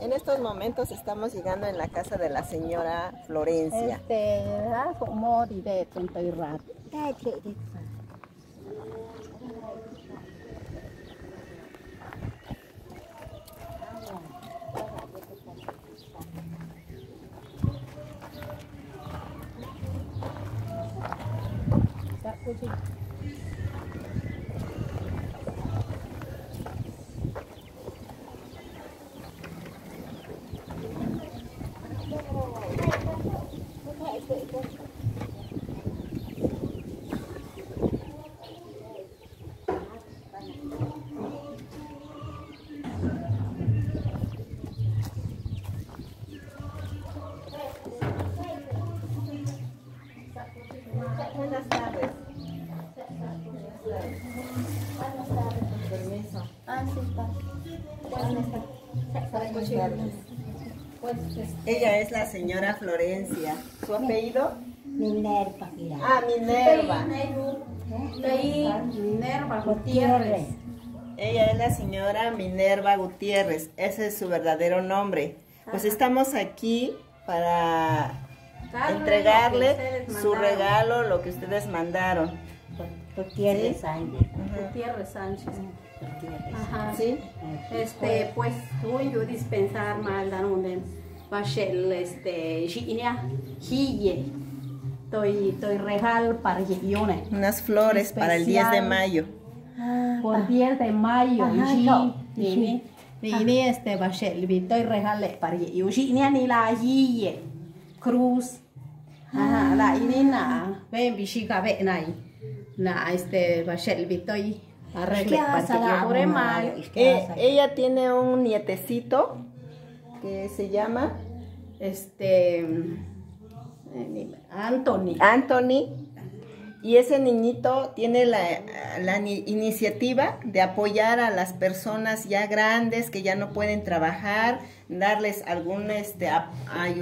En estos momentos estamos llegando en la casa de la señora Florencia. De rat. Buenas tardes. Permiso. Ah, sí, está. Buenas tardes. Ella es la señora Florencia. ¿Su apellido? Minerva. Ah, Minerva. Minerva Gutiérrez. Ella es la señora Minerva Gutiérrez. Ese es su verdadero nombre. Pues estamos aquí para entregarle su regalo, lo que ustedes mandaron. Gutiérrez Sí. Sánchez. Gutiérrez Sánchez. Ajá. ¿Sí? Este, pues, voy yo dispensar mal dan un bachel, este, ginia, hille. Estoy, estoy regal para yone. Unas flores para el 10 de Especial. mayo. Por 10 de mayo, Ajá, y no. ni este bachel, estoy regale para yo ginia ni la hille. Cruz. Ajá, la ini na, ven bishika ve nai. Na este bachel, estoy arregle para mal. Eh, ella tiene un nietecito que se llama este eh, Anthony. Anthony. Y ese niñito tiene la, la ni- iniciativa de apoyar a las personas ya grandes que ya no pueden trabajar, darles algún, este,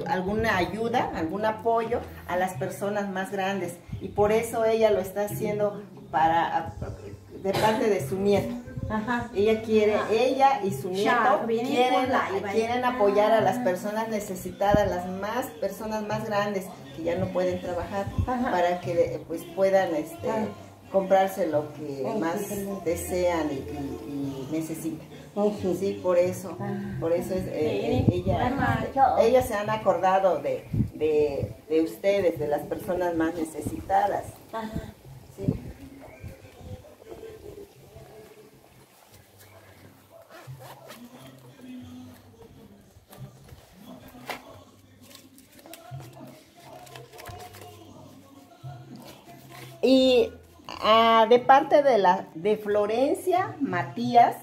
alguna ayuda, algún apoyo a las personas más grandes. Y por eso ella lo está haciendo para, de parte de su nieto. Ajá. Ella quiere, ella y su nieto quieren, quieren apoyar a las personas necesitadas, las más personas más grandes que ya no pueden trabajar, Ajá. para que pues puedan este, comprarse lo que Ay, más desean y, y- y necesitan. Sí. Sí, por eso, Ah. por eso es, eh, Sí. ella, Ajá. ellas se han acordado de, de, de ustedes, de las personas más necesitadas. Sí. Y ah, de parte de la de Florencia Matías,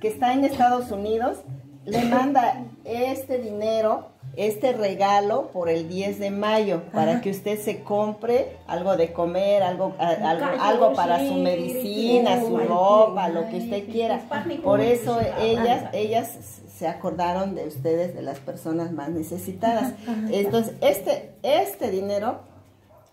que está en Estados Unidos, le manda este dinero, este regalo por el 10 de mayo, para que usted se compre algo de comer, algo, a- algo, algo para su medicina, su ropa, lo que usted quiera. Por eso ellas, ellas se acordaron de ustedes, de las personas más necesitadas. Entonces, este, este dinero,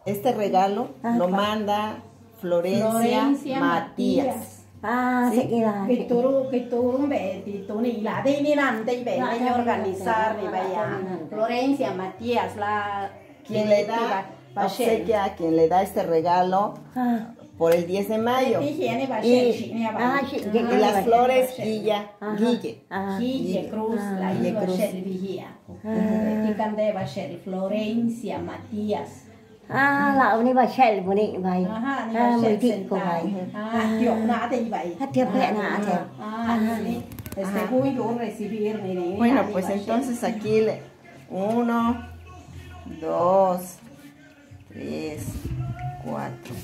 este regalo, lo manda Florencia, Florencia Matías. Matías. Ah, Sí. se queda. Que tú, que tú, ve, que tú ni la de ni la de ve, La- ni la- organizar, ni vaya. Florencia Matías, la Quien le da obsequia, a quien le da este regalo Ah, por el 10 de mayo. Y, ah, y Ah, las flores. Guilla, Ajá. Guille. ah, Guille Cruz, la Guille Cruz. Ah. Florencia Matías. À lão này bà vậy thị của vậy Ah, vậy. Ah, mẹ. Ah. Este, recibir, Bueno, pues entonces aquí le, uno, dos, tres, cuatro,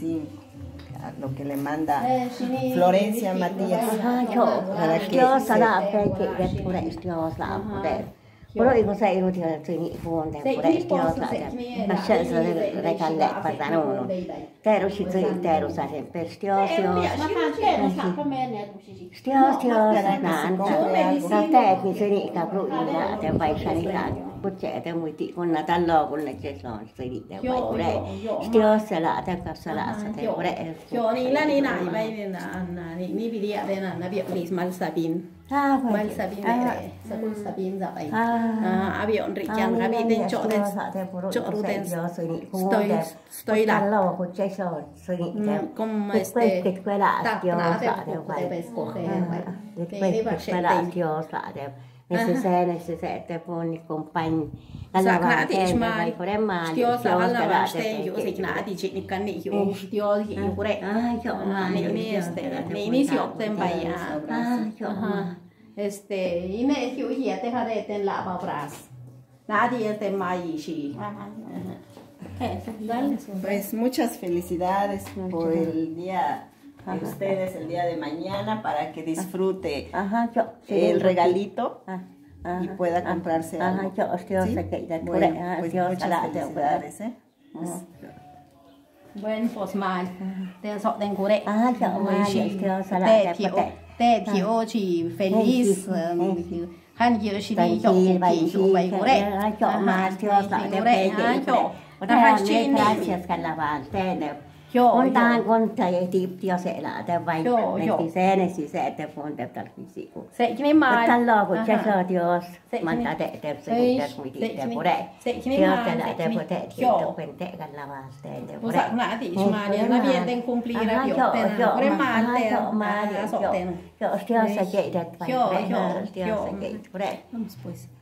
cinco. a Lo que le manda Eh, Florencia Matías. Para que se- Baloldikon zairo töltőni vonda, akkor egy kiadlátám. Ma sőz az rekan lepazán ono. Tero si tői tero százen per stiasio. Stiasio, nán, nán tehet mi tőni kapru illá, te bajsani rádió. pucciata muti con natan lo con la che lo sai di te vai pure stio salata cap salata te pure yo ni la ni nai vai ni na na này, ni vi dia de na na vi please mal sabin ah mal sabin de sa con sabin za vai ah avion ri chan ga vi den cho den cho ru den yo sai ni stoi stoi la lo con che so sai ni te come este che quella stio sa te vai che quella stio sa te isma vai con ma stio sa la la ste yo se na ti chi ni kan ni yo stio ki yo kure ah ni ni este si ok ten ah ma este y me yo ye te ha de ten la ba bras nadie te mai Dale. Pues muchas felicidades por el día de ustedes, el día de mañana, para que disfrute yo el regalito ah y pueda comprarse ah algo. yo stio ¿Sí? se que da por Bueno, ah pues yo muchas sala te felicidades, ¿eh? Pues, Buen. Te so den ah Te ti o te ti o chi feliz. Han ki bai chi ni. gracias Yo con ta yo. con thầy thì tiêu sẽ là đẹp vay Yo, này yo. thì sẽ này thì sẽ đẹp phone đẹp thật thì sĩ của Se ki ni Bất mai. tan lo của cha sơ tiêu Sẽ mà cái ta này. đẹp đẹp sẽ Ê, đẹp mùi sẽ thị cái đẹp này. của đẹp Sẽ cái này tiêu mà, sẽ sẽ lại cái đẹp của này. đẹp thì Yo. tôi quên tệ calavante đẹp của Pusa đẹp na ti isma dia na bien den cumplir a yo te na. Kure ma te. mà Ma so te. yo tiêu sẽ chạy đẹp vay Yo, đẹp yo, tiêu yo. sẽ chạy của đẹp Vamos pues.